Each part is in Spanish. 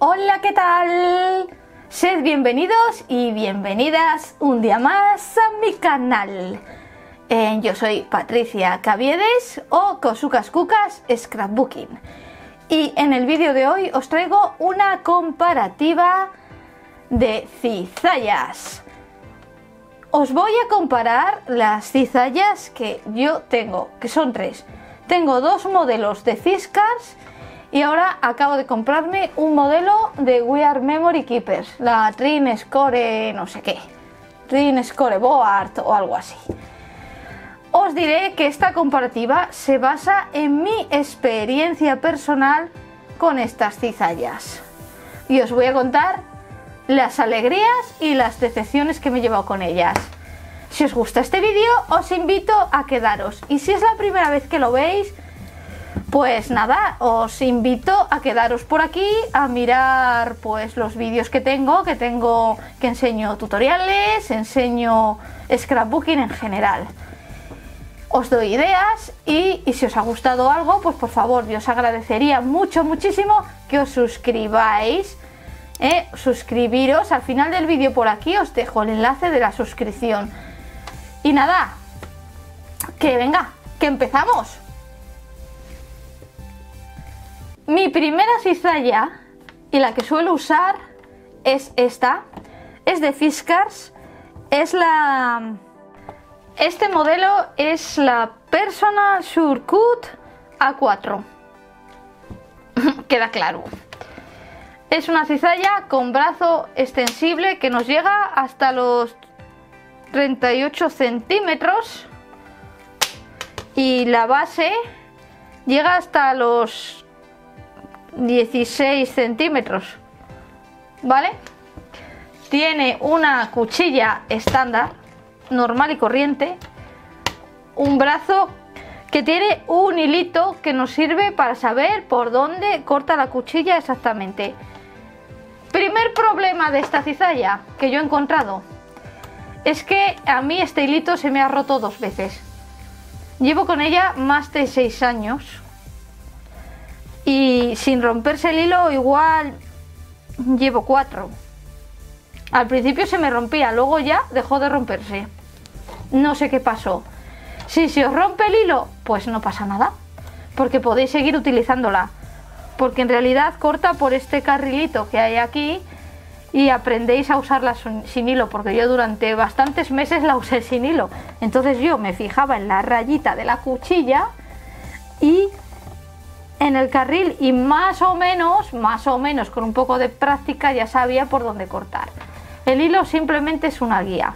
Hola, ¿qué tal? Sed bienvenidos y bienvenidas un día más a mi canal. Eh, yo soy Patricia Caviedes o Kosukas Kukas Scrapbooking. Y en el vídeo de hoy os traigo una comparativa de cizallas. Os voy a comparar las cizallas que yo tengo, que son tres. Tengo dos modelos de Fiskars y ahora acabo de comprarme un modelo de We Are Memory Keepers, la Trin Score no sé qué, Trin Score Board o algo así. Os diré que esta comparativa se basa en mi experiencia personal con estas cizallas. Y os voy a contar las alegrías y las decepciones que me he llevado con ellas. Si os gusta este vídeo, os invito a quedaros. Y si es la primera vez que lo veis, pues nada, os invito a quedaros por aquí a mirar pues los vídeos que tengo, que tengo que enseño tutoriales, enseño scrapbooking en general. Os doy ideas y, si os ha gustado algo, pues por favor, yo os agradecería mucho, muchísimo que os suscribáis. ¿eh? Suscribiros al final del vídeo por aquí os dejo el enlace de la suscripción. Y nada, que venga, que empezamos. Mi primera cizalla y la que suelo usar es esta. Es de Fiskars. Es la... Este modelo es la Personal Shortcut A4. Queda claro. Es una cizalla con brazo extensible que nos llega hasta los 38 centímetros y la base llega hasta los 16 centímetros, ¿vale? Tiene una cuchilla estándar, normal y corriente, un brazo que tiene un hilito que nos sirve para saber por dónde corta la cuchilla exactamente. Primer problema de esta cizalla que yo he encontrado es que a mí este hilito se me ha roto dos veces. Llevo con ella más de 6 años y sin romperse el hilo igual llevo cuatro. Al principio se me rompía, luego ya dejó de romperse. No sé qué pasó. Si se os rompe el hilo, pues no pasa nada, porque podéis seguir utilizándola. Porque en realidad corta por este carrilito que hay aquí y aprendéis a usarla sin hilo, porque yo durante bastantes meses la usé sin hilo. Entonces yo me fijaba en la rayita de la cuchilla y en el carril y más o menos, más o menos con un poco de práctica ya sabía por dónde cortar. El hilo simplemente es una guía.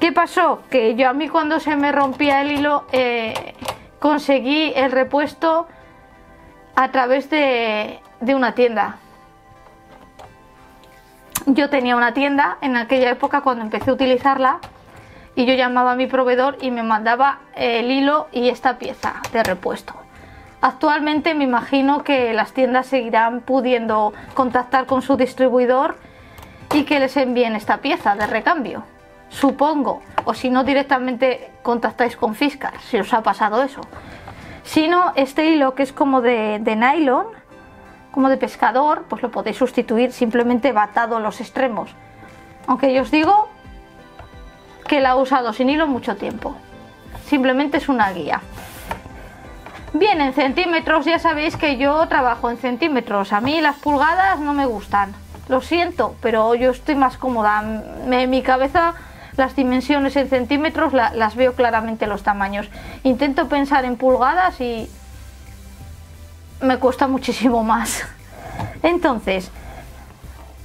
¿Qué pasó? Que yo a mí cuando se me rompía el hilo eh, conseguí el repuesto a través de, de una tienda. Yo tenía una tienda en aquella época cuando empecé a utilizarla y yo llamaba a mi proveedor y me mandaba el hilo y esta pieza de repuesto. Actualmente me imagino que las tiendas seguirán pudiendo contactar con su distribuidor y que les envíen esta pieza de recambio. Supongo, o si no directamente contactáis con Fiskar, si os ha pasado eso. Si no, este hilo que es como de, de nylon, como de pescador, pues lo podéis sustituir simplemente batado los extremos. Aunque yo os digo que la he usado sin hilo mucho tiempo. Simplemente es una guía. Bien, en centímetros ya sabéis que yo trabajo en centímetros. A mí las pulgadas no me gustan. Lo siento, pero yo estoy más cómoda. En mi cabeza las dimensiones en centímetros las veo claramente los tamaños. Intento pensar en pulgadas y me cuesta muchísimo más. Entonces,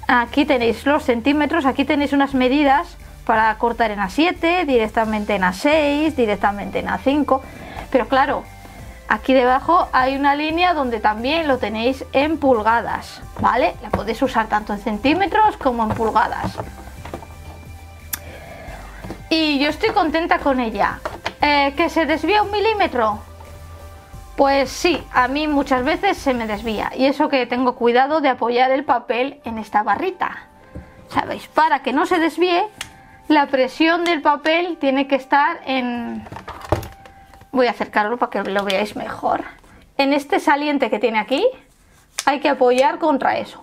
aquí tenéis los centímetros, aquí tenéis unas medidas para cortar en A7, directamente en A6, directamente en A5. Pero claro, Aquí debajo hay una línea donde también lo tenéis en pulgadas, ¿vale? La podéis usar tanto en centímetros como en pulgadas. Y yo estoy contenta con ella. Eh, ¿Que se desvía un milímetro? Pues sí, a mí muchas veces se me desvía. Y eso que tengo cuidado de apoyar el papel en esta barrita. ¿Sabéis? Para que no se desvíe, la presión del papel tiene que estar en, Voy a acercarlo para que lo veáis mejor. En este saliente que tiene aquí, hay que apoyar contra eso.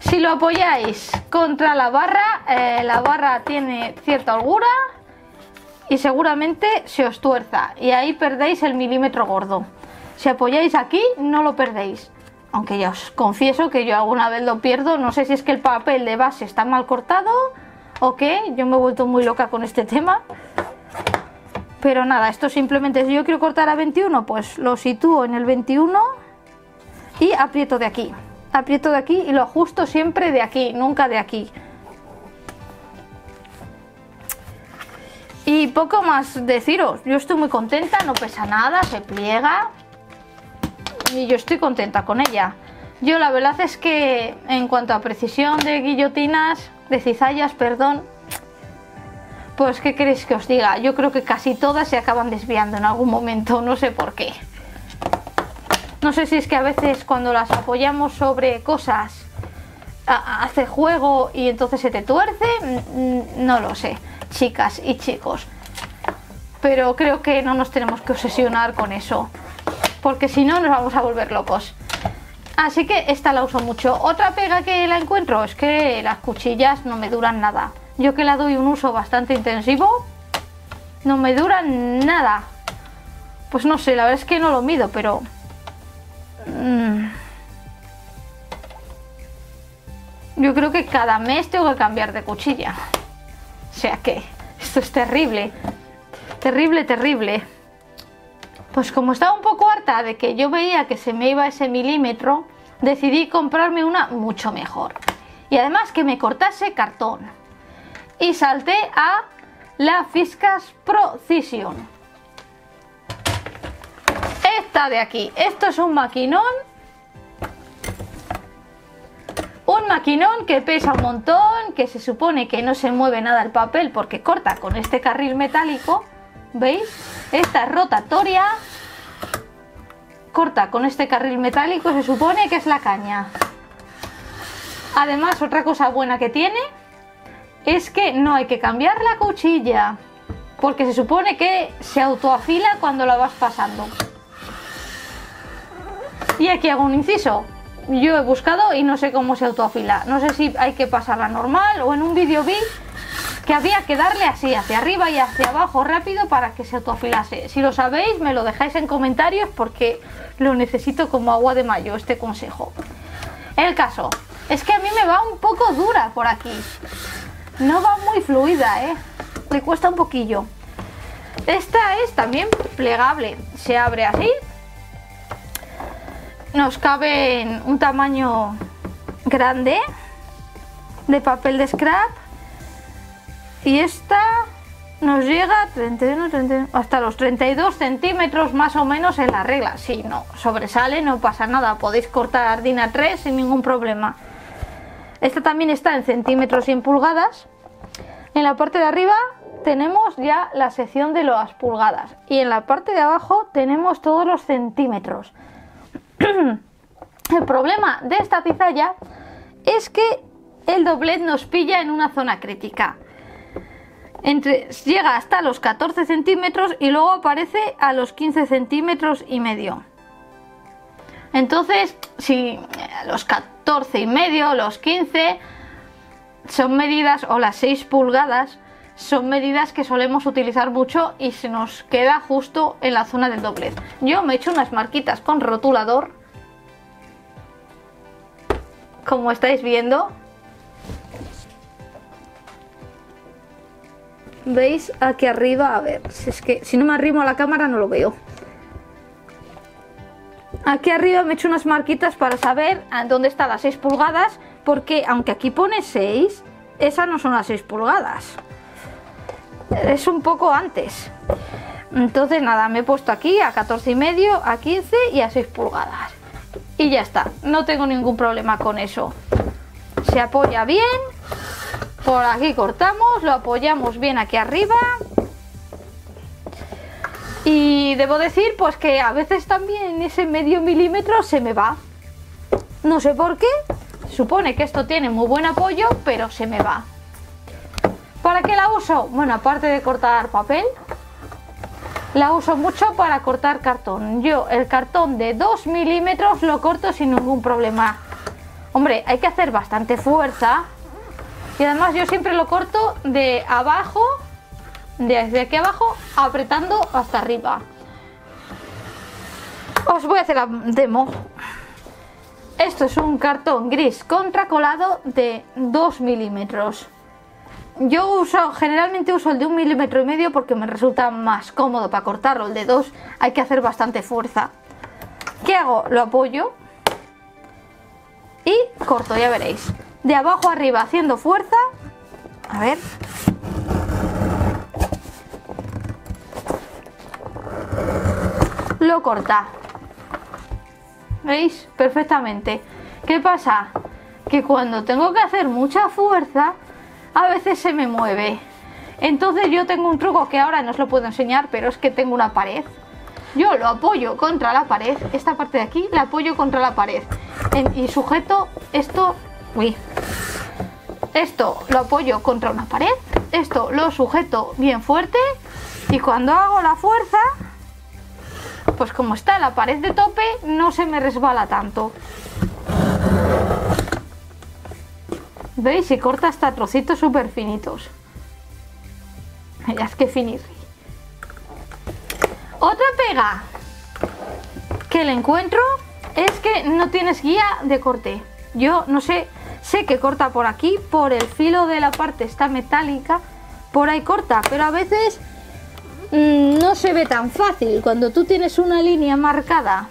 Si lo apoyáis contra la barra, eh, la barra tiene cierta holgura y seguramente se os tuerza y ahí perdéis el milímetro gordo. Si apoyáis aquí, no lo perdéis. Aunque ya os confieso que yo alguna vez lo pierdo, no sé si es que el papel de base está mal cortado o qué, yo me he vuelto muy loca con este tema. Pero nada, esto simplemente, si yo quiero cortar a 21, pues lo sitúo en el 21 y aprieto de aquí. Aprieto de aquí y lo ajusto siempre de aquí, nunca de aquí. Y poco más deciros, yo estoy muy contenta, no pesa nada, se pliega y yo estoy contenta con ella. Yo la verdad es que en cuanto a precisión de guillotinas, de cizallas, perdón, pues qué queréis que os diga, yo creo que casi todas se acaban desviando en algún momento, no sé por qué. No sé si es que a veces cuando las apoyamos sobre cosas hace juego y entonces se te tuerce, no lo sé, chicas y chicos. Pero creo que no nos tenemos que obsesionar con eso, porque si no nos vamos a volver locos. Así que esta la uso mucho. Otra pega que la encuentro es que las cuchillas no me duran nada. Yo que la doy un uso bastante intensivo, no me duran nada. Pues no sé, la verdad es que no lo mido, pero... Mm, yo creo que cada mes tengo que cambiar de cuchilla. O sea que esto es terrible. Terrible, terrible. Pues como estaba un poco harta de que yo veía que se me iba ese milímetro, decidí comprarme una mucho mejor. Y además que me cortase cartón. Y salté a la Fiscas Procision. Esta de aquí. Esto es un maquinón. Un maquinón que pesa un montón, que se supone que no se mueve nada el papel porque corta con este carril metálico ¿Veis? Esta es rotatoria. Corta con este carril metálico, se supone que es la caña. Además, otra cosa buena que tiene es que no hay que cambiar la cuchilla. Porque se supone que se autoafila cuando la vas pasando. Y aquí hago un inciso. Yo he buscado y no sé cómo se autoafila. No sé si hay que pasarla normal o en un vídeo vi que había que darle así, hacia arriba y hacia abajo rápido para que se autoafilase. Si lo sabéis, me lo dejáis en comentarios porque lo necesito como agua de mayo, este consejo. El caso, es que a mí me va un poco dura por aquí. No va muy fluida, ¿eh? Le cuesta un poquillo. Esta es también plegable. Se abre así. Nos cabe en un tamaño grande de papel de scrap y esta nos llega 31, hasta los 32 centímetros más o menos en la regla. Si no sobresale, no pasa nada. Podéis cortar DIN 3 sin ningún problema. Esta también está en centímetros y en pulgadas. En la parte de arriba tenemos ya la sección de las pulgadas. Y en la parte de abajo tenemos todos los centímetros. El problema de esta cizalla es que el doblez nos pilla en una zona crítica llega hasta los 14 centímetros y luego aparece a los 15 centímetros y medio. Entonces, si los 14 y medio, los 15 son medidas, o las 6 pulgadas, son medidas que solemos utilizar mucho y se nos queda justo en la zona del doblez. Yo me he hecho unas marquitas con rotulador, como estáis viendo, veis aquí arriba, a ver, si es que si no me arrimo a la cámara no lo veo. Aquí arriba me he hecho unas marquitas para saber dónde están las 6 pulgadas, porque aunque aquí pone 6, esas no son las 6 pulgadas. Es un poco antes. Entonces nada, me he puesto aquí a 14 y medio, a 15 y a 6 pulgadas. Y ya está, no tengo ningún problema con eso. Se apoya bien por aquí cortamos, lo apoyamos bien aquí arriba. Y debo decir pues que a veces también ese medio milímetro se me va. No sé por qué. Supone que esto tiene muy buen apoyo, pero se me va. ¿Para qué la uso? Bueno, aparte de cortar papel, la uso mucho para cortar cartón. Yo el cartón de 2 milímetros lo corto sin ningún problema. Hombre, hay que hacer bastante fuerza. Y además yo siempre lo corto de abajo, desde aquí abajo, apretando hasta arriba. Os voy a hacer la demo. Esto es un cartón gris contracolado de 2 milímetros. Yo uso, generalmente uso el de un milímetro y medio porque me resulta más cómodo para cortarlo. El de 2 hay que hacer bastante fuerza. ¿Qué hago? Lo apoyo y corto, ya veréis. De abajo arriba haciendo fuerza. A ver. Lo corta. ¿Veis? Perfectamente. ¿Qué pasa? Que cuando tengo que hacer mucha fuerza, a veces se me mueve. Entonces yo tengo un truco que ahora no os lo puedo enseñar, pero es que tengo una pared. Yo lo apoyo contra la pared, esta parte de aquí la apoyo contra la pared. y sujeto esto, uy, esto lo apoyo contra una pared, esto lo sujeto bien fuerte y cuando hago la fuerza pues como está la pared de tope no se me resbala tanto. ¿Veis? Y corta hasta trocitos súper finitos. Es que finir. Otra pega que le encuentro es que no tienes guía de corte. Yo no sé, sé que corta por aquí, por el filo de la parte está metálica, por ahí corta, pero a veces no se ve tan fácil cuando tú tienes una línea marcada.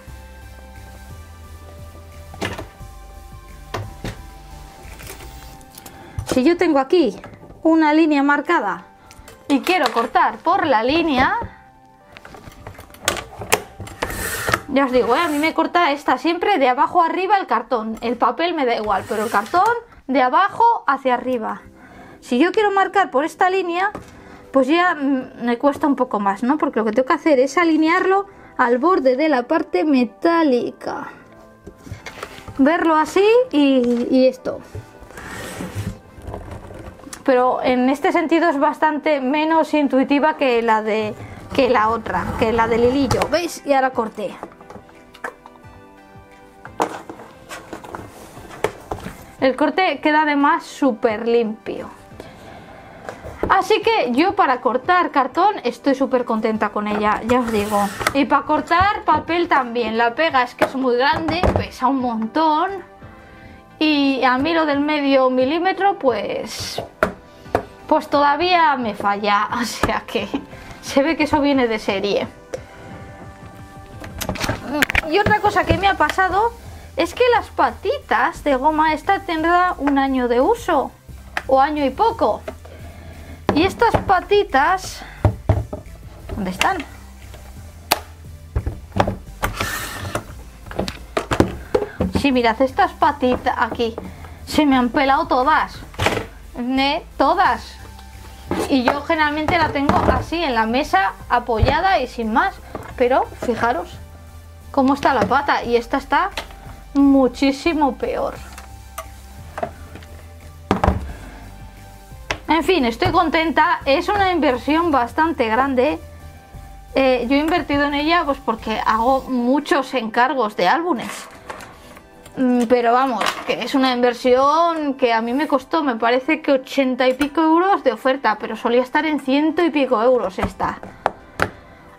Si yo tengo aquí una línea marcada y quiero cortar por la línea, ya os digo, ¿eh? a mí me corta esta siempre de abajo arriba el cartón. El papel me da igual, pero el cartón de abajo hacia arriba. Si yo quiero marcar por esta línea, pues ya mm, me cuesta un poco más, ¿no? Porque lo que tengo que hacer es alinearlo al borde de la parte metálica. Verlo así y, esto. Pero en este sentido es bastante menos intuitiva que la de que la otra, que la del hilillo. ¿Veis? Y ahora corté. El corte queda además súper limpio. Así que yo para cortar cartón estoy súper contenta con ella, ya os digo. Y para cortar papel también. La pega es que es muy grande, pesa un montón. Y a mí lo del medio milímetro pues... Pues todavía me falla, o sea que se ve que eso viene de serie. Y otra cosa que me ha pasado es que las patitas de goma esta tendrá un año de uso o año y poco. Y estas patitas, ¿dónde están? Sí, mirad, estas patitas aquí se me han pelado todas. ¿eh? Todas. Y yo generalmente la tengo así en la mesa, apoyada y sin más. Pero fijaros cómo está la pata. Y esta está muchísimo peor. En fin, estoy contenta. Es una inversión bastante grande. Eh, yo he invertido en ella pues porque hago muchos encargos de álbumes. Mm, pero vamos, que es una inversión que a mí me costó, me parece que 80 y pico euros de oferta, pero solía estar en ciento y pico euros esta.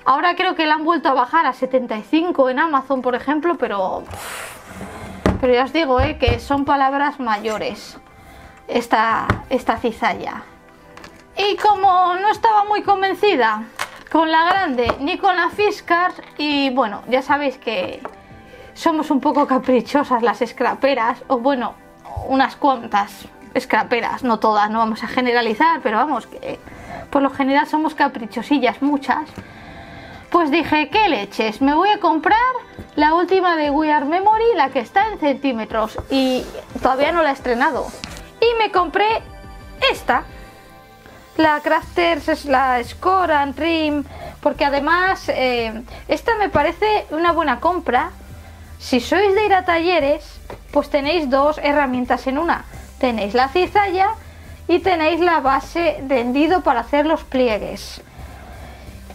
Ahora creo que la han vuelto a bajar a 75 en Amazon, por ejemplo, pero... Pero ya os digo, eh, que son palabras mayores esta, esta cizalla. Y como no estaba muy convencida con la grande ni con la Fiskars, y bueno, ya sabéis que somos un poco caprichosas las scraperas, o bueno, unas cuantas scraperas, no todas, no vamos a generalizar, pero vamos, que por lo general somos caprichosillas muchas. Pues dije, ¿qué leches? Me voy a comprar la última de We Are Memory, la que está en centímetros, y todavía no la he estrenado y me compré esta. La Crafters es la Score and Trim porque además eh, esta me parece una buena compra. Si sois de ir a talleres pues tenéis dos herramientas en una. Tenéis la cizalla y tenéis la base de hendido para hacer los pliegues.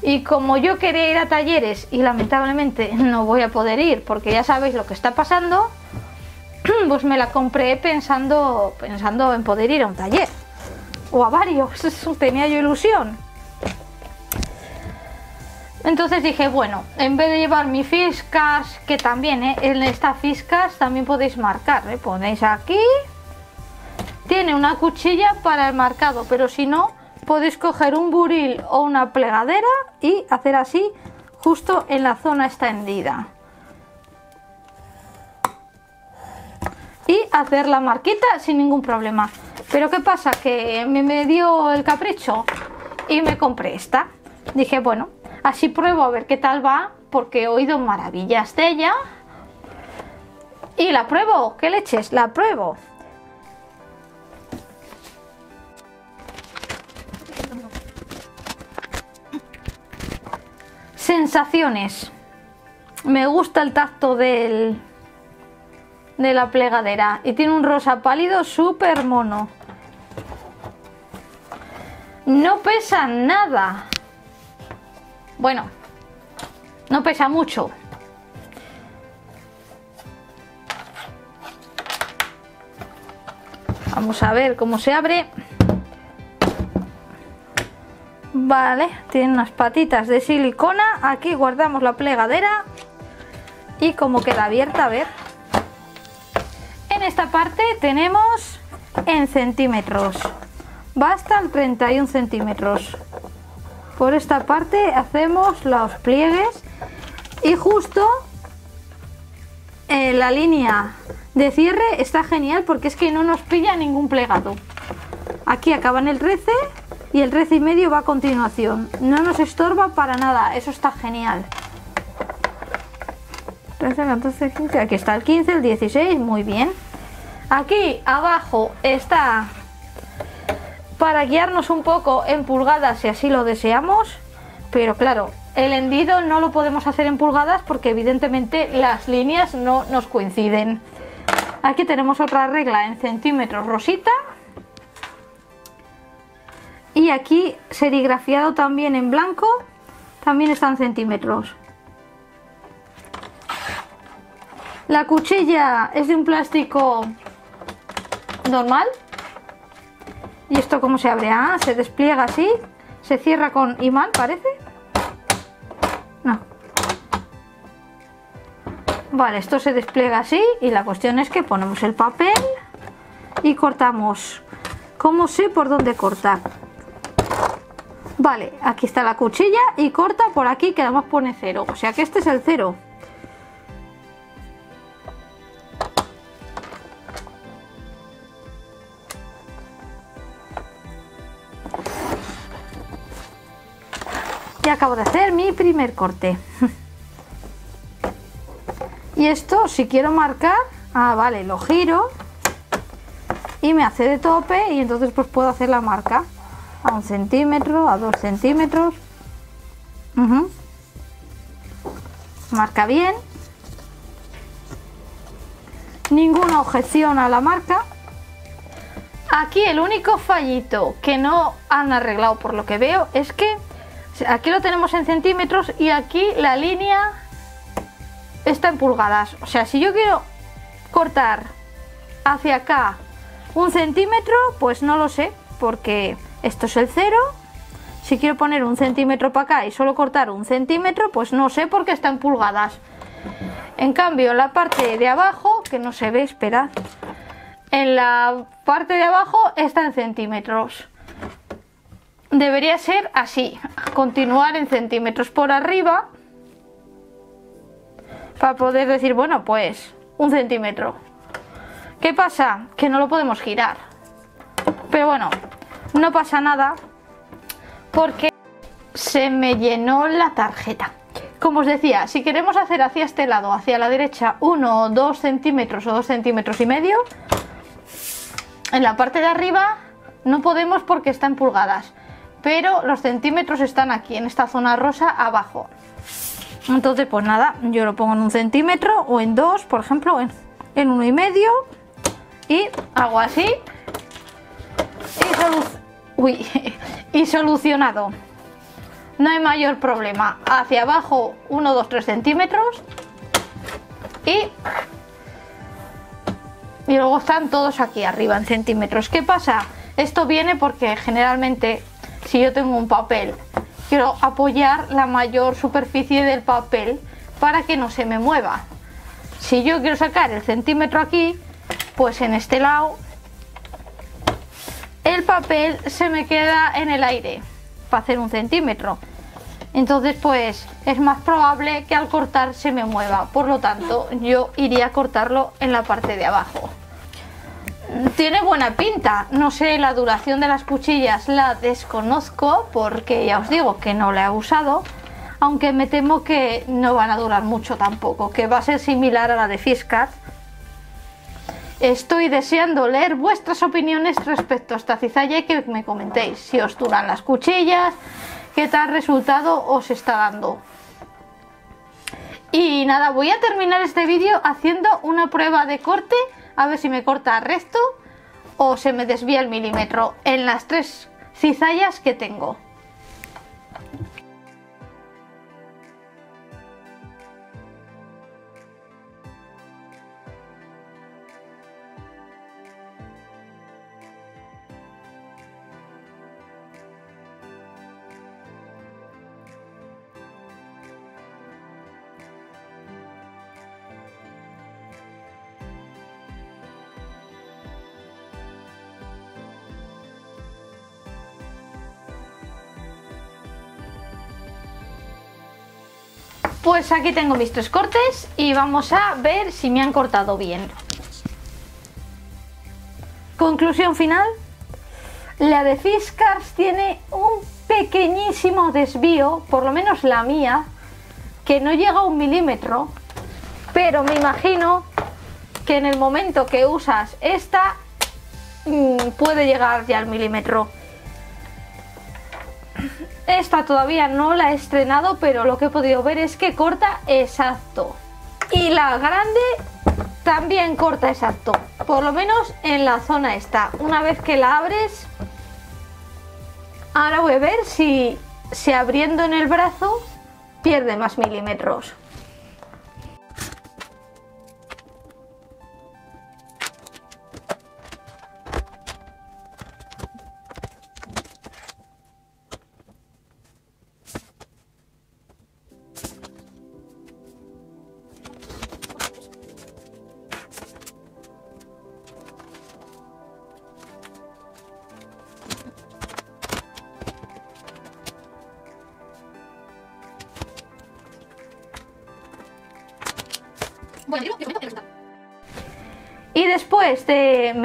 Y como yo quería ir a talleres y lamentablemente no voy a poder ir porque ya sabéis lo que está pasando, pues me la compré pensando, pensando en poder ir a un taller o a varios, tenía yo ilusión. Entonces dije, bueno, en vez de llevar mi fiscas, que también ¿eh? en esta fiscas también podéis marcar, ¿eh? ponéis aquí, tiene una cuchilla para el marcado, pero si no, podéis coger un buril o una plegadera y hacer así justo en la zona extendida. Y hacer la marquita sin ningún problema. Pero ¿qué pasa? Que me dio el capricho y me compré esta. Dije, bueno, Así pruebo a ver qué tal va, porque he oído maravillas de ella. Y la pruebo, ¿qué leches? La pruebo. Sensaciones. Me gusta el tacto del, de la plegadera y tiene un rosa pálido súper mono. No pesa nada. Bueno, no pesa mucho. Vamos a ver cómo se abre. Vale, tiene unas patitas de silicona. Aquí guardamos la plegadera. Y como queda abierta, a ver. Esta parte tenemos en centímetros. Va el 31 centímetros por esta parte hacemos los pliegues y justo en la línea de cierre está genial porque es que no nos pilla ningún plegado. Aquí acaba en el 13 y el 13 y medio va a continuación. No nos estorba para nada, eso está genial. 13, 14, 15, aquí está el 15, el 16, muy bien. Aquí abajo está para guiarnos un poco en pulgadas si así lo deseamos, pero claro, el hendido no lo podemos hacer en pulgadas porque evidentemente las líneas no nos coinciden. Aquí tenemos otra regla en centímetros rosita. Y aquí serigrafiado también en blanco, también está en centímetros. La cuchilla es de un plástico normal, ¿Y esto cómo se abre? Ah, se despliega así. Se cierra con imán, parece. No. Vale, esto se despliega así y la cuestión es que ponemos el papel y cortamos. ¿Cómo sé por dónde cortar? Vale, aquí está la cuchilla y corta por aquí que además pone cero. O sea que este es el cero. Acabo de hacer mi primer corte. y esto, si quiero marcar, ah, vale, lo giro y me hace de tope y entonces pues puedo hacer la marca a un centímetro, a dos centímetros. Marca bien. Ninguna objeción a la marca. Aquí el único fallito que no han arreglado por lo que veo es que Aquí lo tenemos en centímetros y aquí la línea está en pulgadas. O sea, si yo quiero cortar hacia acá un centímetro, pues no lo sé, porque esto es el cero. Si quiero poner un centímetro para acá y solo cortar un centímetro, pues no sé porque está en pulgadas. En cambio, la parte de abajo, que no se ve, esperad, en la parte de abajo está en centímetros debería ser así, continuar en centímetros por arriba para poder decir, bueno, pues un centímetro. ¿Qué pasa? Que no lo podemos girar. Pero bueno, no pasa nada porque se me llenó la tarjeta. Como os decía, si queremos hacer hacia este lado, hacia la derecha, uno o dos centímetros o dos centímetros y medio, en la parte de arriba no podemos porque está en pulgadas pero los centímetros están aquí, en esta zona rosa abajo. Entonces, pues nada, yo lo pongo en un centímetro o en dos, por ejemplo, en, en uno y medio. Y hago así. Y, y solucionado. no hay mayor problema. Hacia abajo 1, 2, 3 centímetros y, y luego están todos aquí arriba en centímetros. ¿Qué pasa? Esto viene porque generalmente si yo tengo un papel quiero apoyar la mayor superficie del papel para que no se me mueva. Si yo quiero sacar el centímetro aquí, pues en este lado el papel se me queda en el aire para hacer un centímetro. Entonces pues es más probable que al cortar se me mueva. Por lo tanto yo iría a cortarlo en la parte de abajo. Tiene buena pinta. No sé la duración de las cuchillas, la desconozco porque ya os digo que no la he usado. Aunque me temo que no van a durar mucho tampoco, que va a ser similar a la de Fiskars Estoy deseando leer vuestras opiniones respecto a esta cizalla y que me comentéis si os duran las cuchillas, qué tal resultado os está dando. Y nada, voy a terminar este vídeo haciendo una prueba de corte, a ver si me corta resto o se me desvía el milímetro en las tres cizallas que tengo. Pues aquí tengo mis tres cortes y vamos a ver si me han cortado bien. Conclusión final. La de Fiskars tiene un pequeñísimo desvío, por lo menos la mía, que no llega a un milímetro, pero me imagino que en el momento que usas esta mm, puede llegar ya al milímetro. Esta todavía no la he estrenado, pero lo que he podido ver es que corta exacto. Y la grande también corta exacto, por lo menos en la zona esta. Una vez que la abres, ahora voy a ver si, si abriendo en el brazo pierde más milímetros.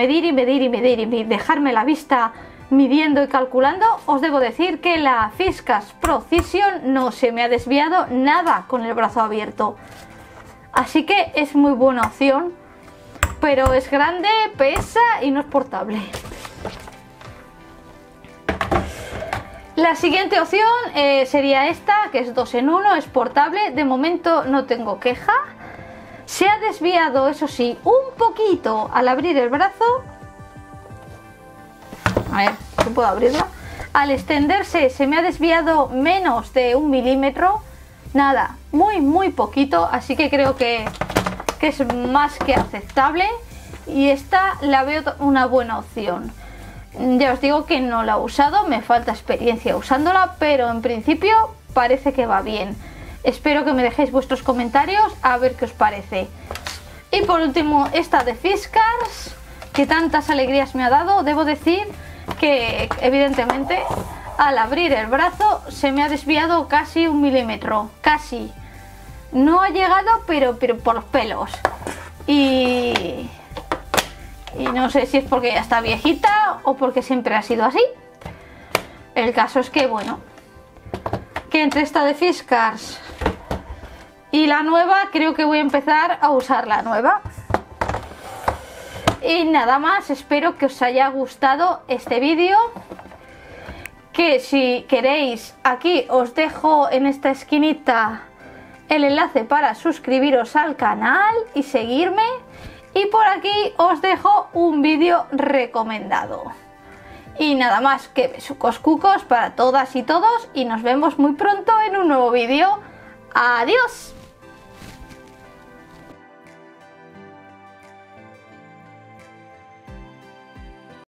Medir y medir y medir y dejarme la vista midiendo y calculando, os debo decir que la Fiscas Procision no se me ha desviado nada con el brazo abierto. Así que es muy buena opción, pero es grande, pesa y no es portable. La siguiente opción eh, sería esta, que es 2 en 1, es portable. De momento no tengo queja. Se ha desviado, eso sí, un poquito al abrir el brazo. A ver, puedo abrirla. Al extenderse se me ha desviado menos de un milímetro. Nada, muy, muy poquito. Así que creo que, que es más que aceptable. Y esta la veo una buena opción. Ya os digo que no la he usado, me falta experiencia usándola, pero en principio parece que va bien. Espero que me dejéis vuestros comentarios a ver qué os parece. Y por último, esta de Fiskars, que tantas alegrías me ha dado. Debo decir que, evidentemente, al abrir el brazo se me ha desviado casi un milímetro. Casi. No ha llegado, pero, pero por los pelos. Y... Y no sé si es porque ya está viejita o porque siempre ha sido así. El caso es que, bueno, que entre esta de Fiskars y la nueva creo que voy a empezar a usar la nueva. Y nada más, espero que os haya gustado este vídeo. Que si queréis, aquí os dejo en esta esquinita el enlace para suscribiros al canal y seguirme. Y por aquí os dejo un vídeo recomendado. Y nada más que besucos cucos para todas y todos y nos vemos muy pronto en un nuevo vídeo. ¡Adiós!